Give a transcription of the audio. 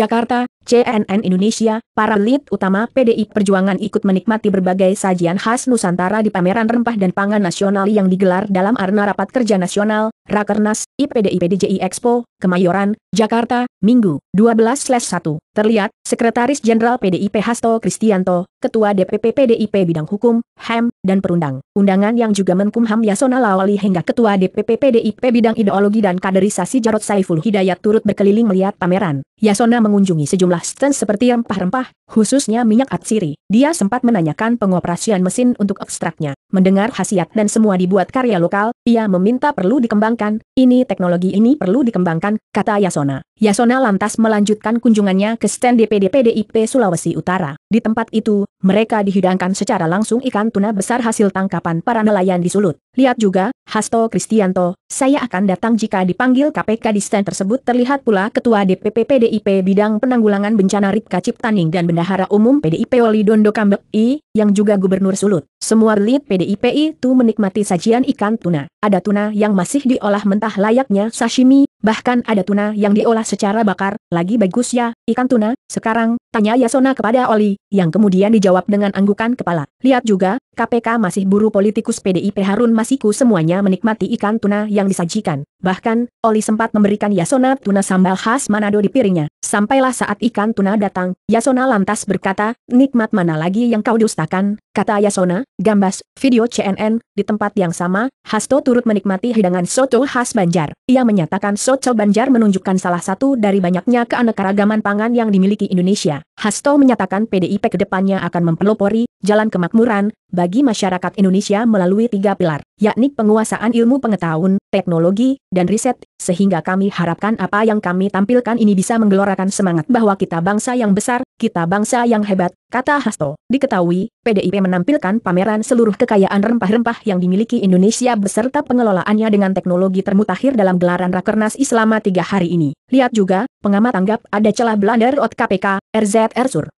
Jakarta, CNN Indonesia, para lead utama PDI Perjuangan ikut menikmati berbagai sajian khas Nusantara di pameran rempah dan pangan nasional yang digelar dalam arena Rapat Kerja Nasional, Rakernas, IPDI PDJI Expo, Kemayoran, Jakarta, Minggu, 12-1. Terlihat, Sekretaris Jenderal PDIP Hasto Kristianto, Ketua DPP PDIP Bidang Hukum, HAM, dan Perundang. Undangan yang juga Menkumham Yasona Lawali hingga Ketua DPP PDIP Bidang Ideologi dan Kaderisasi Jarod Saiful Hidayat turut berkeliling melihat pameran. Yasona mengunjungi sejumlah stand seperti rempah-rempah, khususnya minyak atsiri. Dia sempat menanyakan pengoperasian mesin untuk ekstraknya. Mendengar khasiat dan semua dibuat karya lokal, ia meminta perlu dikembangkan. Ini teknologi ini perlu dikembangkan, kata Yasona. Yasona lantas melanjutkan kunjungannya ke stand DPD PDIP Sulawesi Utara. Di tempat itu, mereka dihidangkan secara langsung ikan tuna besar hasil tangkapan para nelayan di Sulut. Lihat juga, Hasto Kristianto, saya akan datang jika dipanggil KPK di stand tersebut terlihat pula Ketua DPP PDIP Bidang Penanggulangan Bencana Ripka Ciptaning dan Bendahara Umum PDIP Wali Dondo I, yang juga Gubernur Sulut. Semua lead PDIP itu menikmati sajian ikan tuna. Ada tuna yang masih diolah mentah layaknya sashimi, bahkan ada tuna yang diolah secara bakar, lagi bagus ya, ikan tuna, sekarang, tanya Yasona kepada Oli, yang kemudian dijawab dengan anggukan kepala. Lihat juga, KPK masih buru politikus PDIP Harun Masiku semuanya menikmati ikan tuna yang disajikan. Bahkan, Oli sempat memberikan Yasona tuna sambal khas Manado di piringnya. Sampailah saat ikan tuna datang, Yasona lantas berkata, nikmat mana lagi yang kau dustakan, kata Yasona, gambas, video CNN, di tempat yang sama, Hasto turut menikmati hidangan soto khas Banjar. Ia menyatakan soto Banjar menunjukkan salah satu dari banyaknya keanekaragaman pangan yang dimiliki Indonesia. Hasto menyatakan PDIP ke depannya akan mempelopori jalan kemakmuran bagi masyarakat Indonesia melalui tiga pilar, yakni penguasaan ilmu pengetahuan, teknologi, dan riset, sehingga kami harapkan apa yang kami tampilkan ini bisa menggelorakan semangat bahwa kita bangsa yang besar, kita bangsa yang hebat, kata Hasto. Diketahui, PDIP menampilkan pameran seluruh kekayaan rempah-rempah yang dimiliki Indonesia beserta pengelolaannya dengan teknologi termutakhir dalam gelaran Rakernas selama tiga hari ini. Lihat juga, pengamat anggap ada celah blunder OT KPK, RZ Ersur.